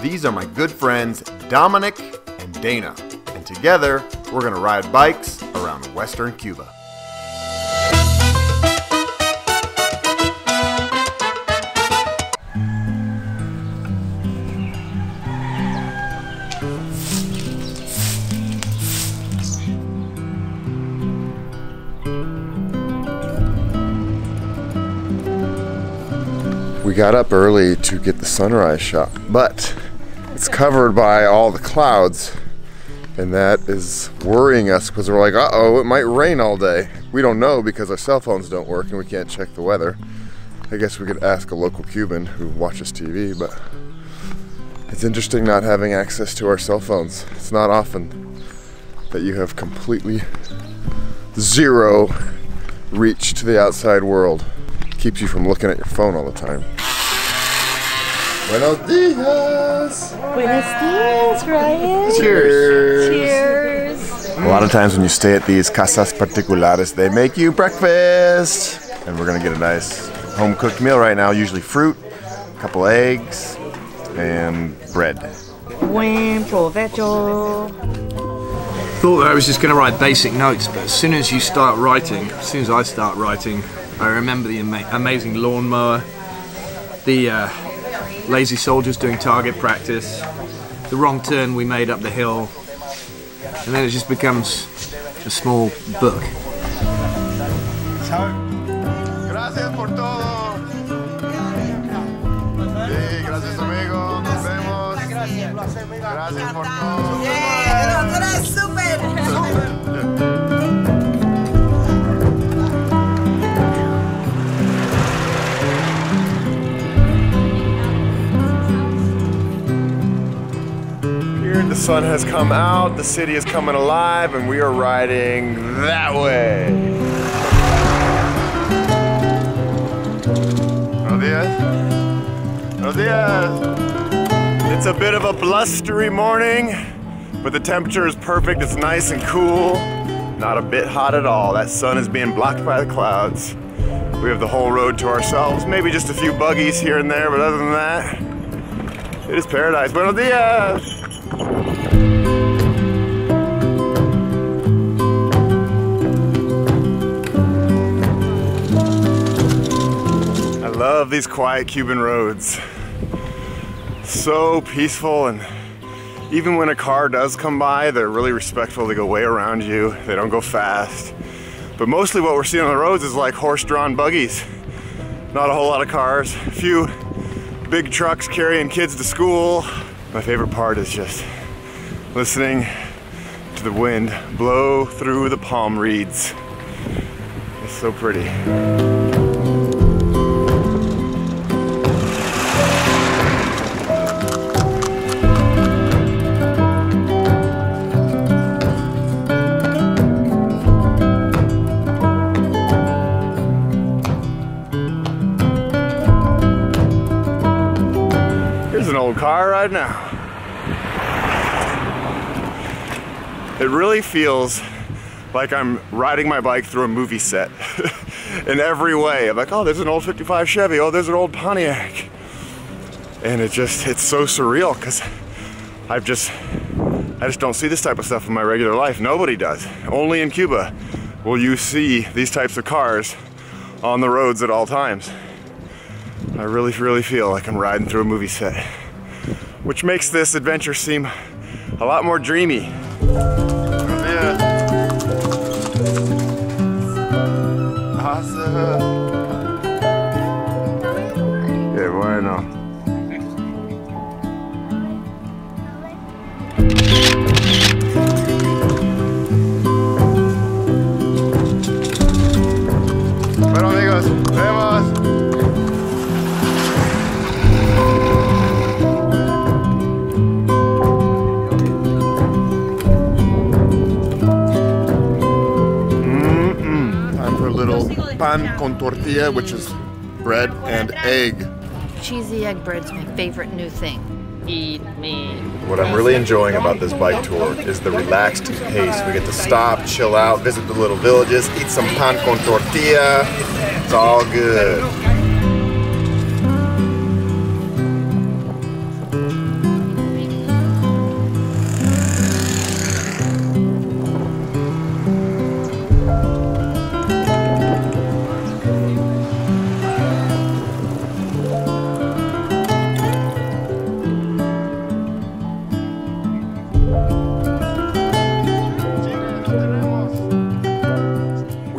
These are my good friends Dominic and Dana, and together we're gonna ride bikes around western Cuba. We got up early to get the sunrise shot, but it's covered by all the clouds, and that is worrying us because we're like, uh oh, it might rain all day. We don't know because our cell phones don't work and we can't check the weather. I guess we could ask a local Cuban who watches TV, but it's interesting not having access to our cell phones. It's not often that you have completely zero reach to the outside world. Keeps you from looking at your phone all the time. Buenos dias! Buenos dias, Ryan. Cheers! Cheers. A lot of times when you stay at these casas particulares, they make you breakfast. And we're gonna get a nice home cooked meal right now, usually fruit, a couple eggs, and bread. Buen provecho. Thought that I was just going to write basic notes, but as soon as you start writing, as soon as I start writing, I remember the ama- amazing lawnmower, the uh, lazy soldiers doing target practice, the wrong turn we made up the hill, and then it just becomes a small book. Gracias por todo. Sí, gracias amigo. Nos vemos. Gracias por todo. Sun has come out, the city is coming alive, and we are riding that way. Buenos dias. It's a bit of a blustery morning, but the temperature is perfect. It's nice and cool. Not a bit hot at all. That sun is being blocked by the clouds. We have the whole road to ourselves. Maybe just a few buggies here and there, but other than that, it is paradise. Buenos dias. I love these quiet Cuban roads. So peaceful and even when a car does come by, they're really respectful. They go way around you. They don't go fast. But mostly what we're seeing on the roads is like horse-drawn buggies. Not a whole lot of cars. A few big trucks carrying kids to school. My favorite part is just listening to the wind blow through the palm reeds. It's so pretty. Here's an old car right now. It really feels like I'm riding my bike through a movie set in every way. I'm like, oh, there's an old 55 Chevy. Oh, there's an old Pontiac. And it just, it's so surreal because I've just, I just don't see this type of stuff in my regular life. Nobody does. Only in Cuba will you see these types of cars on the roads at all times. I really, really feel like I'm riding through a movie set, which makes this adventure seem a lot more dreamy. Pan con tortilla, which is bread and egg. Cheesy egg bread's my favorite new thing. Eat me. What I'm really enjoying about this bike tour is the relaxed pace. We get to stop, chill out, visit the little villages, eat some pan con tortilla. It's all good.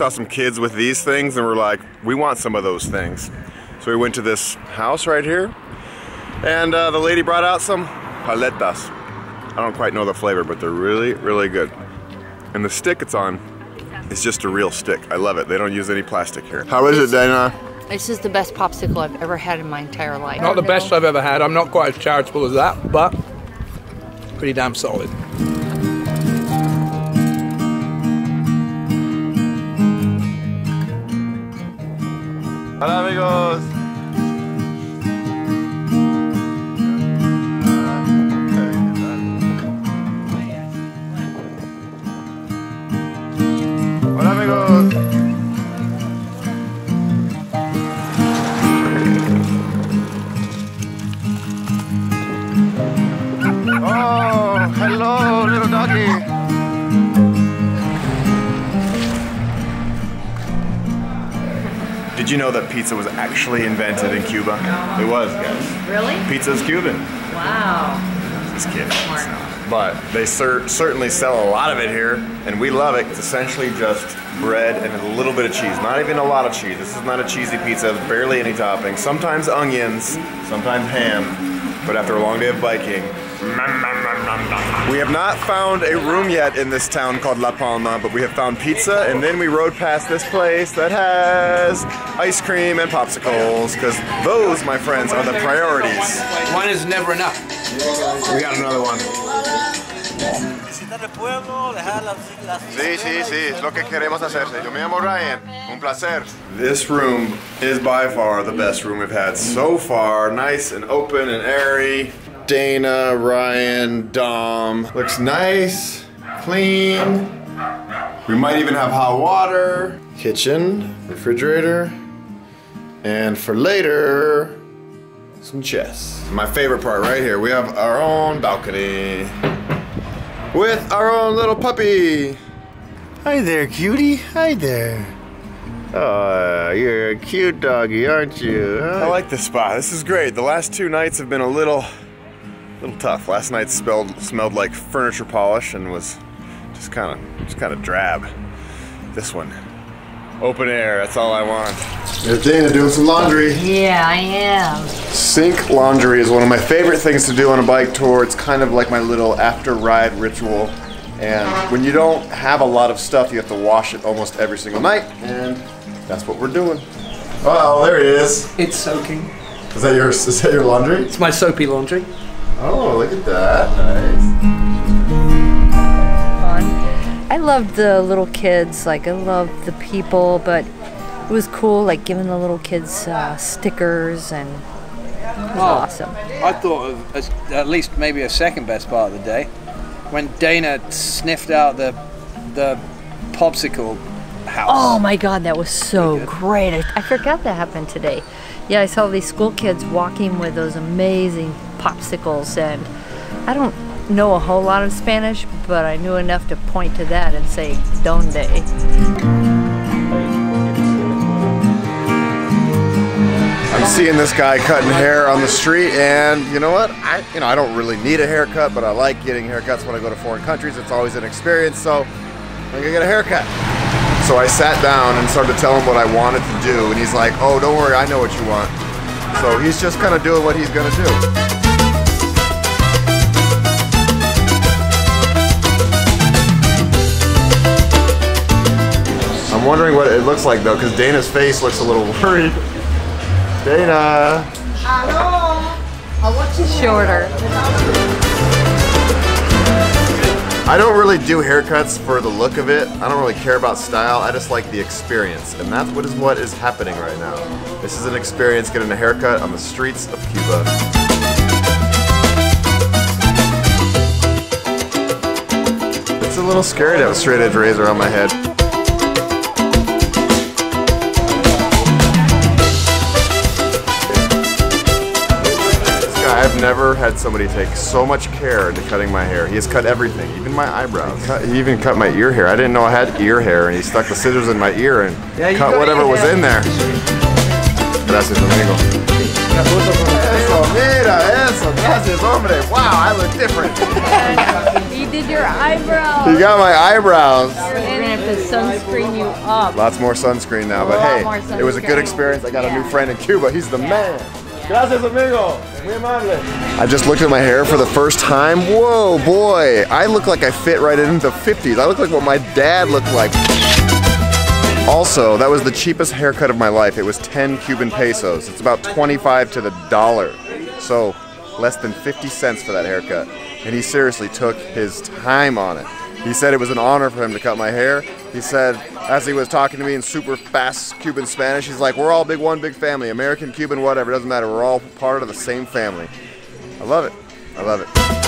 Saw some kids with these things and we're like, we want some of those things. So we went to this house right here and uh, the lady brought out some paletas. I don't quite know the flavor, but they're really, really good. And the stick it's on is just a real stick. I love it. They don't use any plastic here. How is it, Dana? This is the best popsicle I've ever had in my entire life. Not the best I've ever had. I'm not quite as charitable as that, but pretty damn solid. Hola amigos. Hola amigos. Oh, hello little doggy. Did you know that pizza was actually invented in Cuba? It was, guys. Really? Pizza's Cuban. Wow. Just kidding. But they cer- certainly sell a lot of it here, and we love it. It's essentially just bread and a little bit of cheese. Not even a lot of cheese. This is not a cheesy pizza, barely any toppings. Sometimes onions, sometimes ham, but after a long day of biking, we have not found a room yet in this town called La Palma, but we have found pizza, and then we rode past this place that has ice cream and popsicles, because those, my friends, are the priorities. One is never enough. We got another one. Visitar el pueblo, dejar las, las Sí, sí, sí, es lo que queremos hacer. Yo me llamo Ryan. Un placer. This room is by far the best room we've had so far. Nice and open and airy. Dana, Ryan, Dom. Looks nice, clean. We might even have hot water. Kitchen, refrigerator. And for later, some chess. My favorite part right here, we have our own balcony with our own little puppy. Hi there, cutie. Hi there. Oh, you're a cute doggy, aren't you? I like this spot. This is great. The last two nights have been a little, little tough. Last night smelled smelled like furniture polish and was just kind of, just kind of drab. This one, open air. That's all I want. There's Dana doing some laundry. Yeah, I am. Sink laundry is one of my favorite things to do on a bike tour. It's kind of like my little after ride ritual. And when you don't have a lot of stuff, you have to wash it almost every single night. And that's what we're doing. Oh, there it is. It's soaking. Is that your is that your laundry? It's my soapy laundry. Oh, look at that. Nice. Fun. I loved the little kids. Like I loved the people, but it was cool. Like giving the little kids uh, stickers and it was awesome. I thought of as, at least maybe a second best part of the day when Dana sniffed out the the popsicle house. Oh my god, that was so great. I, I forgot that happened today. Yeah, I saw these school kids walking with those amazing popsicles, and I don't know a whole lot of Spanish, but I knew enough to point to that and say, Donde? I'm seeing this guy cutting hair on the street, and you know what? I, you know, I don't really need a haircut, but I like getting haircuts when I go to foreign countries. It's always an experience, so I'm gonna get a haircut. So I sat down and started to tell him what I wanted to do, and he's like, "Oh, don't worry, I know what you want." So he's just kind of doing what he's gonna do. I'm wondering what it looks like though, because Dana's face looks a little worried. Dana. Hello! I want you shorter. I don't really do haircuts for the look of it. I don't really care about style. I just like the experience. And that's what is what is happening right now. This is an experience getting a haircut on the streets of Cuba. It's a little scary to have a straight edge razor on my head. I've never had somebody take so much care into cutting my hair. He has cut everything, even my eyebrows. Cut- he even cut my ear hair. I didn't know I had ear hair, and he stuck the scissors in my ear and you cut whatever was hair. in there. Gracias, amigo. Eso, mira, eso. Gracias, hombre. Wow, I look different. You did your eyebrows. He got my eyebrows. We're gonna have to sunscreen you up. Lots more sunscreen now, but hey, it was a good experience. I got a new friend in Cuba. He's the man. Gracias, amigo. Muy amable. I just looked at my hair for the first time. Whoa, boy. I look like I fit right into the 50s. I look like what my dad looked like. Also, that was the cheapest haircut of my life. It was 10 Cuban pesos. It's about 25 to the dollar. So, less than 50 cents for that haircut. And he seriously took his time on it. He said it was an honor for him to cut my hair. He said, as he was talking to me in super fast Cuban Spanish, he's like, We're all big, one big family. American, Cuban, whatever, doesn't matter. We're all part of the same family. I love it. I love it.